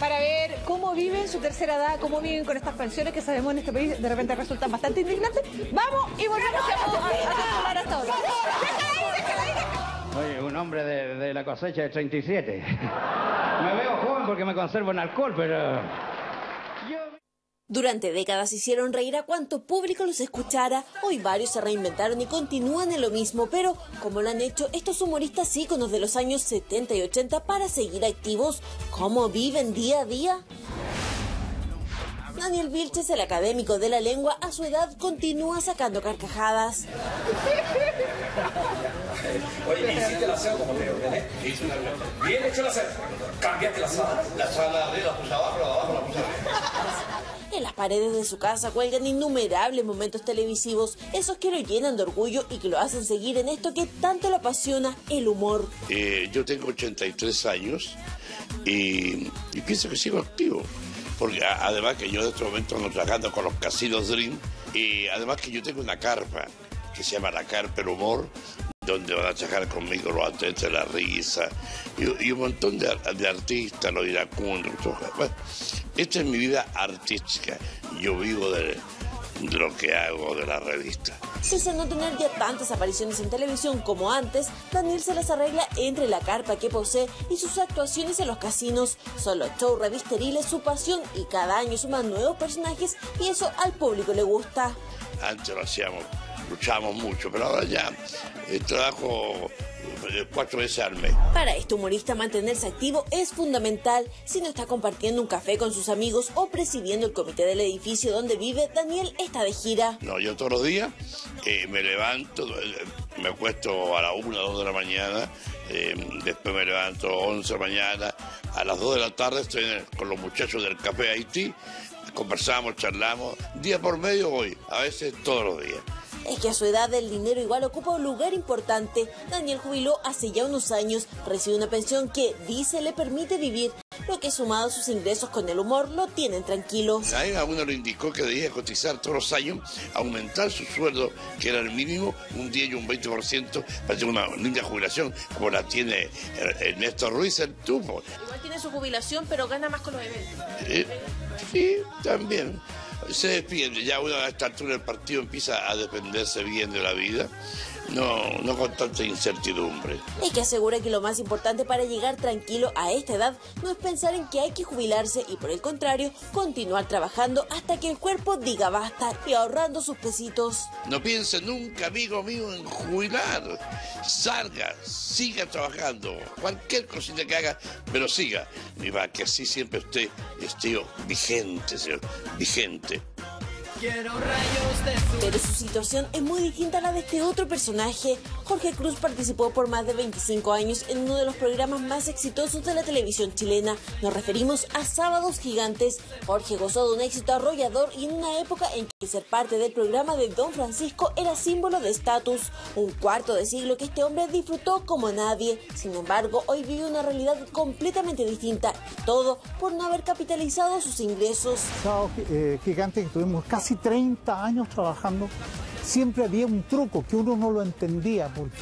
para ver cómo viven su tercera edad, cómo viven con estas pensiones que sabemos en este país de repente resultan bastante indignantes. Vamos y volvemos a, hablar hasta. Oye, un hombre de, de la cosecha de 37. Me veo joven porque me conservo en alcohol, pero... Durante décadas hicieron reír a cuanto público los escuchara. Hoy varios se reinventaron y continúan en lo mismo, pero como lo han hecho estos humoristas íconos de los años 70 y 80 para seguir activos, ¿cómo viven día a día? Daniel Vilches, el académico de la lengua, a su edad continúa sacando carcajadas. Oye, hiciste la aseo como te ordené. Bien hecho la aseo. Cambiaste la sala. La sala arriba la puse abajo, la abajo la puse arriba. Las paredes de su casa cuelgan innumerables momentos televisivos, esos que lo llenan de orgullo y que lo hacen seguir en esto que tanto lo apasiona, el humor. Eh, yo tengo 83 años y, y, pienso que sigo activo. Porque además que yo en este momento ando trabajando con los casinos Dream y además que yo tengo una carpa que se llama la carpa el humor, donde van a trabajar conmigo los atletas de la risa y, un montón de, artistas, los iracundos. Bueno, esta es mi vida artística. Yo vivo de, lo que hago de la revista. Pese a no tener ya tantas apariciones en televisión como antes, Daniel se las arregla entre la carpa que posee y sus actuaciones en los casinos. Son los shows revisteriles su pasión y cada año suman nuevos personajes y eso al público le gusta. Antes lo hacíamos luchamos mucho, pero ahora ya el trabajo eh, cuatro veces al mes. Para este humorista mantenerse activo es fundamental. Si no está compartiendo un café con sus amigos o presidiendo el comité del edificio donde vive, Daniel está de gira. No, yo todos los días eh, me levanto, eh, me acuesto a las 1 o 2 de la mañana, después me levanto a 11 de la mañana, a las 2 de la tarde estoy con los muchachos del Café Haití, conversamos, charlamos, día por medio voy, a veces todos los días. Es que a su edad el dinero igual ocupa un lugar importante. Daniel jubiló hace ya unos años, recibe una pensión que dice le permite vivir, lo que sumado a sus ingresos con el humor lo tienen tranquilo. A uno le indicó que debía cotizar todos los años, aumentar su sueldo, que era el mínimo, un 10 y un 20%, para tener una linda jubilación, como la tiene Ernesto Ruiz, el tubo. Igual tiene su jubilación, pero gana más con los eventos. Eh, sí, también se despide, ya uno a esta altura del partido empieza a dependerse bien de la vida, no, no con tanta incertidumbre. Y que asegura que lo más importante para llegar tranquilo a esta edad no es pensar en que hay que jubilarse y por el contrario, continuar trabajando hasta que el cuerpo diga basta y ahorrando sus pesitos. No piense nunca, amigo mío, en jubilar. Salga, siga trabajando. Cualquier cosita que haga, pero siga. Y va, que así siempre usted esté vigente, señor, vigente. Pero su situación es muy distinta a la de este otro personaje. Jorge Cruz participó por más de 25 años en uno de los programas más exitosos de la televisión chilena. Nos referimos a Sábados Gigantes. Jorge gozó de un éxito arrollador y en una época en que ser parte del programa de Don Francisco era símbolo de estatus. Un cuarto de siglo que este hombre disfrutó como nadie. Sin embargo, hoy vive una realidad completamente distinta. todo por no haber capitalizado sus ingresos. Sábados eh, Gigantes tuvimos casi 30 años trabajando, siempre había un truco que uno no lo entendía, porque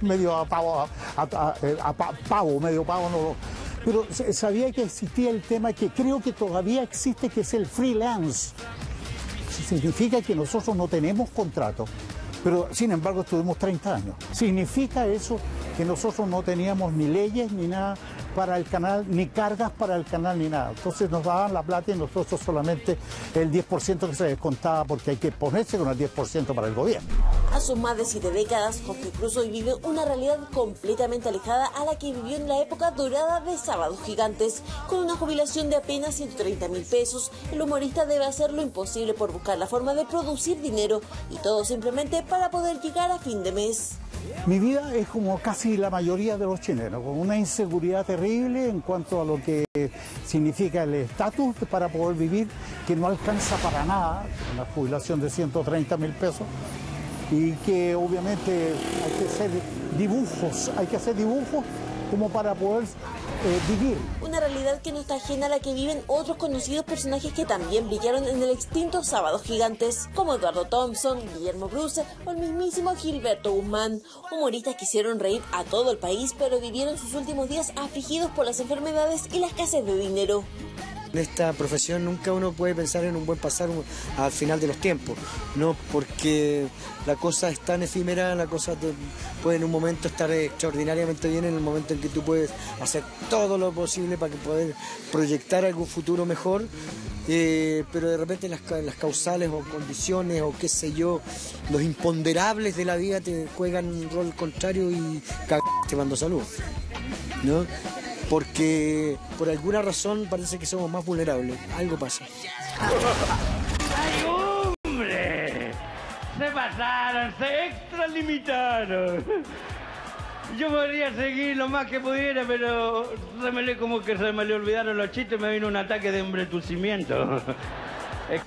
medio a pavo, a, pavo, medio pavo no lo... Pero sabía que existía el tema que creo que todavía existe, que es el freelance. Significa que nosotros no tenemos contrato, pero sin embargo estuvimos 30 años. Significa eso que nosotros no teníamos ni leyes ni nada para el canal, ni cargas para el canal, ni nada. Entonces nos daban la plata y nosotros solamente el 10% que se descontaba porque hay que ponerse con el 10% para el gobierno. A sus más de siete décadas, Jorge Cruz hoy vive una realidad completamente alejada a la que vivió en la época dorada de Sábados Gigantes. Con una jubilación de apenas 130 mil pesos, el humorista debe hacer lo imposible por buscar la forma de producir dinero y todo simplemente para poder llegar a fin de mes. Mi vida es como casi la mayoría de los chilenos, con una inseguridad terrible en cuanto a lo que significa el estatus para poder vivir, que no alcanza para nada, una jubilación de 130 mil pesos, y que obviamente hay que hacer dibujos, hay que hacer dibujos como para poder eh, vivir. Una realidad que no está ajena a la que viven otros conocidos personajes que también brillaron en el extinto Sábados Gigantes, como Eduardo Thompson, Guillermo Bruce o el mismísimo Gilberto Guzmán, humoristas que hicieron reír a todo el país pero vivieron sus últimos días afligidos por las enfermedades y la escasez de dinero. En esta profesión nunca uno puede pensar en un buen pasar al final de los tiempos, no porque la cosa es tan efímera, la cosa puede en un momento estar extraordinariamente bien, en el momento en que tú puedes hacer todo lo posible para que poder proyectar algún futuro mejor, eh, pero de repente las, las, causales o condiciones o qué sé yo, los imponderables de la vida te juegan un rol contrario y te mando salud. ¿no? Porque por alguna razón parece que somos más vulnerables. Algo pasa. ¡Ay, hombre! Se pasaron, se extralimitaron. Yo podría seguir lo más que pudiera, pero se me le, como que se me le olvidaron los chistes y me vino un ataque de embretucimiento.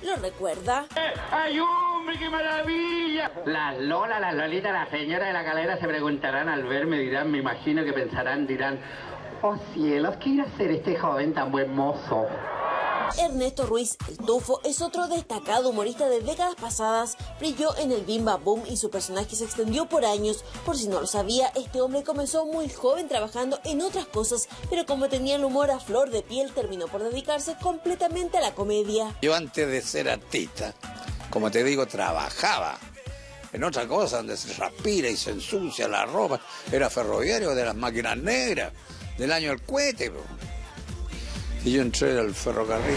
¿Lo recuerda? ¡Ay, hombre, qué maravilla! Las Lola, las Lolitas, las señoras de la calera se preguntarán al verme, dirán, me imagino que pensarán, dirán, Oh cielos, ¿qué irá a hacer este joven tan buen mozo? Ernesto Ruiz, el Tufo, es otro destacado humorista de décadas pasadas. Brilló en el Bimba Boom y su personaje se extendió por años. Por si no lo sabía, este hombre comenzó muy joven trabajando en otras cosas, pero como tenía el humor a flor de piel, terminó por dedicarse completamente a la comedia. Yo antes de ser artista, como te digo, trabajaba en otra cosa donde se respira y se ensucia la ropa. Era ferroviario de las máquinas negras del año del cohete. Y yo entré al ferrocarril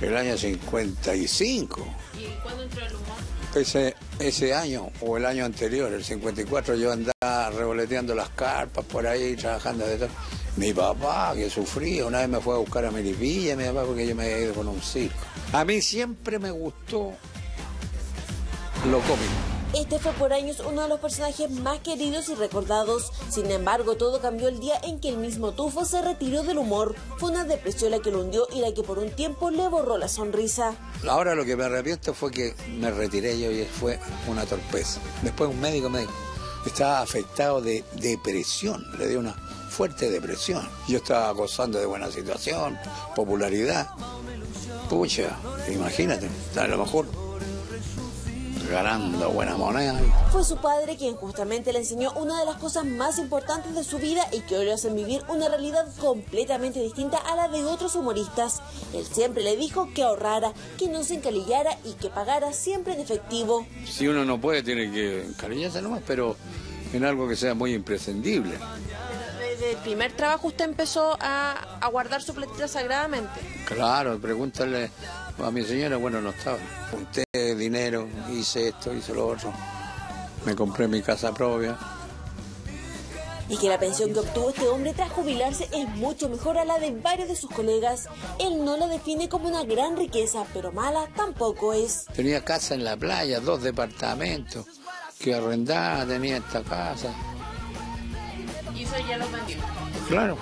en el año 55. ¿Y cuándo entró el humor? Ese, ese año o el año anterior, el 54, yo andaba revoleteando las carpas por ahí, trabajando de todo. Mi papá, que sufría, una vez me fue a buscar a Melipilla, mi papá, porque yo me había ido con un circo. A mí siempre me gustó lo cómico. Este fue por años uno de los personajes más queridos y recordados. Sin embargo, todo cambió el día en que el mismo Tufo se retiró del humor. Fue una depresión la que lo hundió y la que por un tiempo le borró la sonrisa. Ahora lo que me arrepiento fue que me retiré yo y fue una torpeza. Después un médico me dijo, estaba afectado de depresión, le dio una fuerte depresión. Yo estaba gozando de buena situación, popularidad. Pucha, imagínate, a lo mejor ganando buena moneda. Fue su padre quien justamente le enseñó una de las cosas más importantes de su vida y que hoy le hacen vivir una realidad completamente distinta a la de otros humoristas. Él siempre le dijo que ahorrara, que no se encalillara y que pagara siempre en efectivo. Si uno no puede, tiene que encalillarse nomás, pero en algo que sea muy imprescindible. Desde el primer trabajo usted empezó a, a guardar su platita sagradamente. Claro, pregúntale a mi señora, bueno, no estaba. Dinero, hice esto, hice lo otro. Me compré mi casa propia. Y que la pensión que obtuvo este hombre tras jubilarse es mucho mejor a la de varios de sus colegas. Él no la define como una gran riqueza, pero mala tampoco es. Tenía casa en la playa, dos departamentos que arrendaba, tenía esta casa. ¿Y eso ya lo vendió? Claro.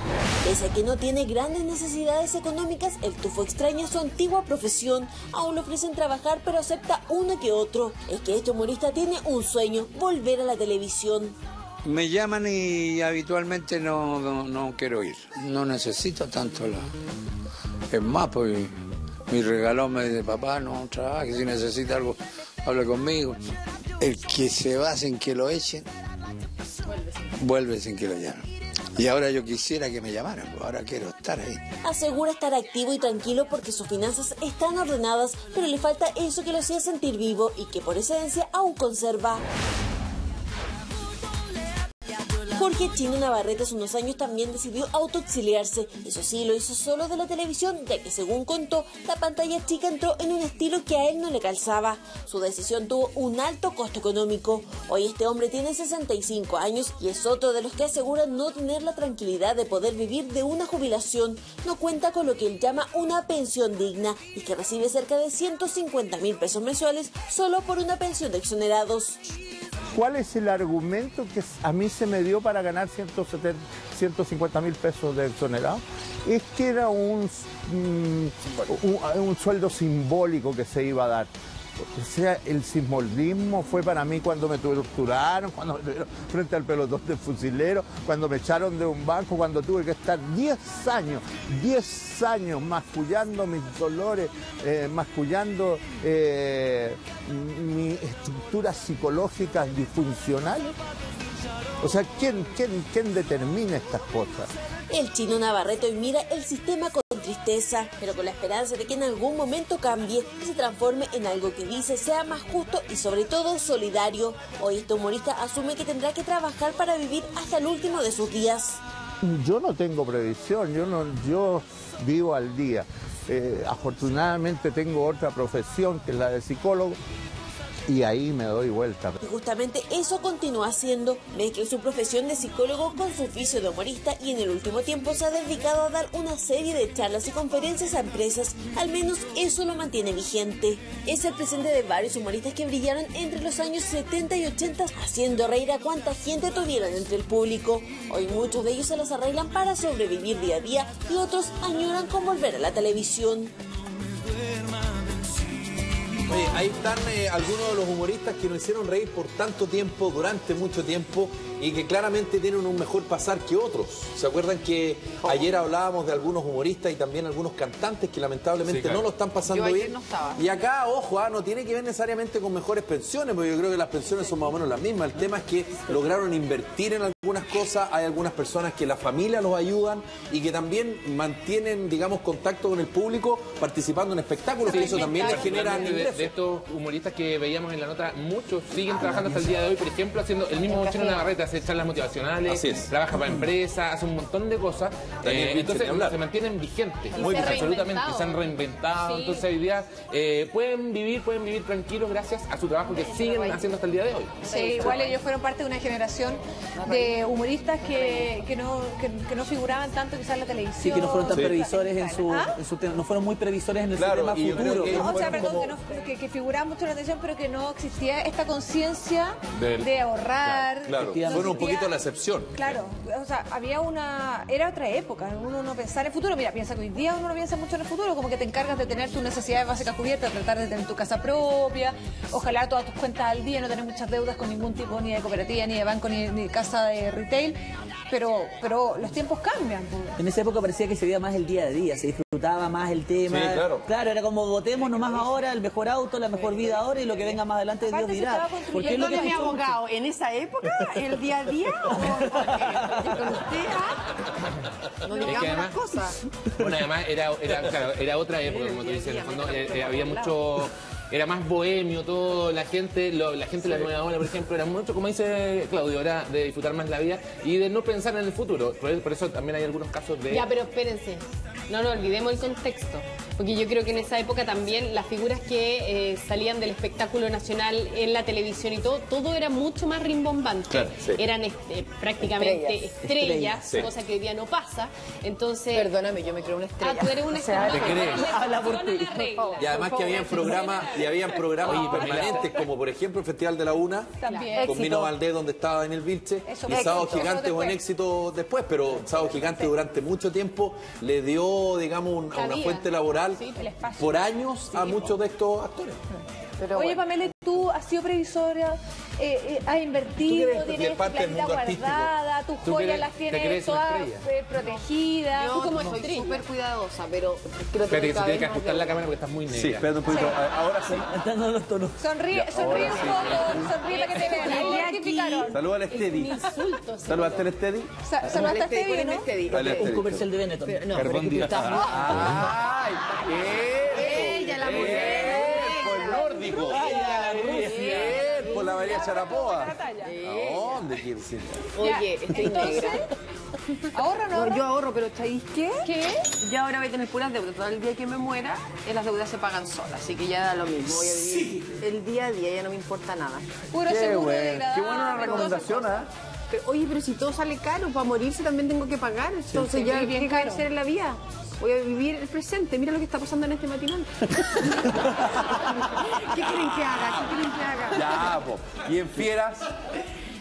Pese a que no tiene grandes necesidades económicas, el tufo extraña su antigua profesión. Aún le ofrecen trabajar, pero acepta uno que otro. Es que este humorista tiene un sueño, volver a la televisión. Me llaman y habitualmente no, no, quiero ir. No necesito tanto la... Es más, pues mi regalón me dice, papá, no trabaje, si necesita algo, hable conmigo. El que se va sin que lo echen, vuelve sin que lo llamen. Y ahora yo quisiera que me llamaran, pues ahora quiero estar ahí. Asegura estar activo y tranquilo porque sus finanzas están ordenadas, pero le falta eso que lo hacía sentir vivo y que por esencia aún conserva. Jorge Chino Navarrete hace unos años también decidió autoexiliarse. Eso sí, lo hizo solo de la televisión, ya que según contó, la pantalla chica entró en un estilo que a él no le calzaba. Su decisión tuvo un alto costo económico. Hoy este hombre tiene 65 años y es otro de los que asegura no tener la tranquilidad de poder vivir de una jubilación. No cuenta con lo que él llama una pensión digna y que recibe cerca de 150 mil pesos mensuales solo por una pensión de exonerados. ¿Cuál es el argumento que a mí se me dio para ganar 170, 150 mil pesos de exonerado? Es que era un, mm, un, un, sueldo simbólico que se iba a dar. O sea, el sismoldismo fue para mí cuando me torturaron, cuando me tuvieron frente al pelotón de fusilero, cuando me echaron de un banco, cuando tuve que estar 10 años, 10 años mascullando mis dolores, eh, mascullando eh, mis estructuras psicológicas disfuncionales. O sea, ¿quién, quién, quién determina estas cosas? El chino Navarreto hoy mira el sistema tristeza, pero con la esperanza de que en algún momento cambie y se transforme en algo que dice sea más justo y sobre todo solidario. Hoy este humorista asume que tendrá que trabajar para vivir hasta el último de sus días. Yo no tengo previsión, yo, no, yo vivo al día. Eh, afortunadamente tengo otra profesión que es la de psicólogo y ahí me doy vuelta. Justamente eso continúa haciendo, mezcla su profesión de psicólogo con su oficio de humorista y en el último tiempo se ha dedicado a dar una serie de charlas y conferencias a empresas, al menos eso lo mantiene vigente. Es el presente de varios humoristas que brillaron entre los años 70 y 80 haciendo reír a cuanta gente tuvieran entre el público. Hoy muchos de ellos se las arreglan para sobrevivir día a día y otros añoran con volver a la televisión. Ahí están eh, algunos de los humoristas que nos hicieron reír por tanto tiempo, durante mucho tiempo, y que claramente tienen un mejor pasar que otros. ¿Se acuerdan que ayer hablábamos de algunos humoristas y también algunos cantantes que lamentablemente Sí, claro. no lo están pasando Yo ayer bien? no estaba. Y acá, ojo, ah, no tiene que ver necesariamente con mejores pensiones, porque yo creo que las pensiones son más o menos las mismas. El tema es que lograron invertir en algunas cosas, hay algunas personas que la familia los ayudan y que también mantienen, digamos, contacto con el público participando en espectáculos, que eso también les genera de, ingresos. de estos humoristas que veíamos en la nota, muchos siguen trabajando hasta el día de hoy, por ejemplo, haciendo el mismo Chino Navarrete, hace charlas motivacionales, Así es. trabaja para empresas, hace un montón de cosas. Eh, entonces se mantienen vigentes, Muy bien, bien. absolutamente, se han reinventado. Sí. Entonces hoy día eh, pueden vivir, pueden vivir tranquilos gracias a su trabajo que siguen haciendo hasta el día de hoy. Sí, igual ellos fueron parte de una generación de humoristas que, que, no, que, que no figuraban tanto quizás en la televisión. Sí, que no fueron tan Sí. previsores en su, ¿Ah? en su tema, no fueron muy previsores en el Claro, creo futuro. que O sea, perdón, como- que, no, que, que figuraban mucho en la televisión, pero que no existía esta conciencia de ahorrar. Claro, no fueron un poquito la excepción. Claro, o sea, había una... Era otra época, uno no pensar en futuro. Mira, piensa que hoy día uno no piensa mucho en el futuro, como que te encargas de tener tus necesidades básicas cubiertas, tratar de tener tu casa propia, ojalá todas tus cuentas al día, no tener muchas deudas con ningún tipo, ni de cooperativa, ni de banco, ni, ni de casa de retail, pero, pero los tiempos cambian. En esa época parecía que se veía más el día a día, se disfrutaba más el tema. Sí, claro. Claro, era como votemos nomás ahora, el mejor auto, la mejor vida ahora y lo que venga más adelante Dios Aparte se dirá. construyendo es lo que mi pasó. abogado en esa época, el día a día, o, porque con usted, ah, no Es que digamos las cosas. Bueno, además era, era, claro, era otra época, como tú dices, en el fondo eh, eh, había mucho, era más bohemio todo, la gente, lo- la gente de la nueva ola, por ejemplo, era mucho, como dice Claudio, era de disfrutar más la vida y de no pensar en el futuro. Por, por eso también hay algunos casos de... Ya, pero espérense. No, no olvidemos el contexto. Porque yo creo que en esa época también las figuras que eh, salían del espectáculo nacional en la televisión y todo, todo era mucho más rimbombante. Claro, sí. Eran este, prácticamente Estrellas. estrellas, Estrellas, sí. cosa que hoy día no pasa. Entonces. Perdóname, yo me creo una estrella. Ah, tú eres una O sea, estrella. ¿Te crees? Habla por ti. Y además que habían programas, y habían programas Oye, permanentes, como por ejemplo el Festival de la Una, También. con Mino Valdés, donde estaba en el Vilche, Eso, y Sábado. Gigante buen después. éxito después, pero Sábado Gigante durante mucho tiempo le dio, digamos, un- a una fuente laboral Sí, por años a muchos de estos actores. Oye, Pamela, tú has sido previsora, eh, eh, has invertido, tienes platita guardada, tus ¿Tú joyas las tienes todas eh, protegidas. Yo Tú como soy actriz. súper cuidadosa, pero creo Espérate, que se cada tiene vez que ajustar la cámara porque estás muy negra. Sí, espérate un poquito. Ahora sí. Entrando los tonos. Sonríe, sonríe un poco, sonríe para que te vean. Ahí identificaron. Saluda al Steady. Saluda al Steady. Sa- Saludaste a Stevie, ¿no? Dale, Un Steady. comercial de Benetton. no, pero Dios. tú estás muy- ¡Ay! Ella, la mujer. Por el nórdico. María Charapoa. ¿A dónde quieres ir? Oye, estoy Entonces, negra. ahorra, no No, yo ahorro, pero ¿sabéis qué? ¿Qué? Yo ahora voy a tener puras deudas. Todo el día que me muera, eh, las deudas se pagan solas. Así que ya da lo mismo. Voy a vivir el día a día, ya no me importa nada. Puro Qué seguro bueno, qué buena recomendación, ¿ah? Pero, oye, pero si todo sale caro, para morirse también tengo que pagar. Entonces Sí, ya, bien ¿qué caro. hacer en la vida? Voy a vivir el presente. Mira lo que está pasando en este matinal. ¿Qué quieren que haga? ¿Qué quieren que haga? Ya, po. Y en Fieras.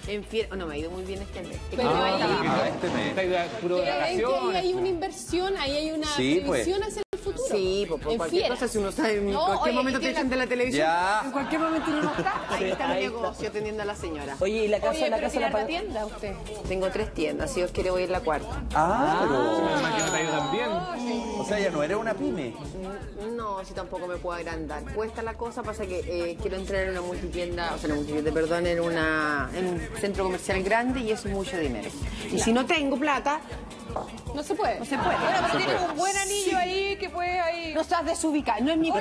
En fiel- oh, no, me ha ido muy bien este mes. Pero Ah, ahí- ah, este mes. Está ahí Pero hay una inversión, ahí hay una Sí, pues. hacia futuro. Sí, pues por En cualquier fiera. cosa, si uno sabe en No, cualquier oye, momento te echan de la televisión, Ya. en cualquier momento uno no está. Ahí está mi negocio atendiendo a la señora. Oye, ¿y la casa, Oye, la pero casa la paga? tienda usted. Tengo tres tiendas, si Dios quiere voy a ir la cuarta. Ah, que no te bien. pero. O sea, ya no eres una pyme. No, si tampoco me puedo agrandar. Cuesta la cosa, pasa que eh, quiero entrar en una multitienda, o sea, una multitienda, perdón, en, una, en un centro comercial grande y eso es mucho dinero. Y si no tengo plata, No se puede. no se puede. Bueno, pero tienes un buen anillo ahí que puedes ahí. No estás desubicada, no es mi